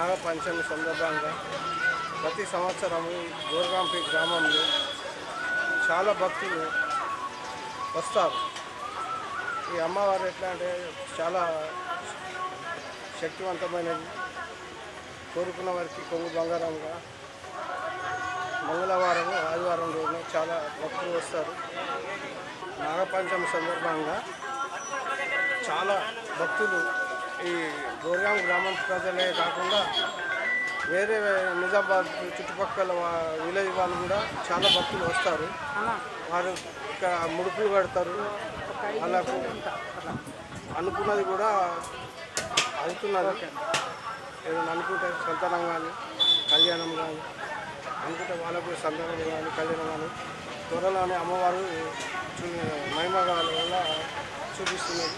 నాగపంచమి సందర్భంగా ప్రతి సంవత్సరము ఈ గోర్గాంపి గ్రామంలో చాలా భక్తులు వస్తారు. ఈ అమ్మవారు ఎట్లా అంటే చాలా శక్తివంతమైనది. కోరుకున్న వారికి కొంగు బంగారంగా మంగళవారం ఆదివారం రోజున చాలా భక్తులు వస్తారు. నాగపంచమి సందర్భంగా చాలా భక్తులు ఈ గోర్గాం గ్రామం ప్రజలే కాకుండా వేరే నిజామాబాద్ చుట్టుపక్కల వా- విలేజ్ వాళ్ళు కూడా చాలా భక్తులు వస్తారు. వారు ఇక్కడ ముడుపులు కడతారు. అలా అనుకున్నది కూడా అవుతున్నారు ఏదైనా అనుకుంటే సంతానం కానీ కళ్యాణం కానీ అనుకుంటే వాళ్ళకు సంతానం కానీ కళ్యాణం కానీ త్వరలోనే అమ్మవారు చూ- మహిమ వల్ల చూపిస్తున్నారు.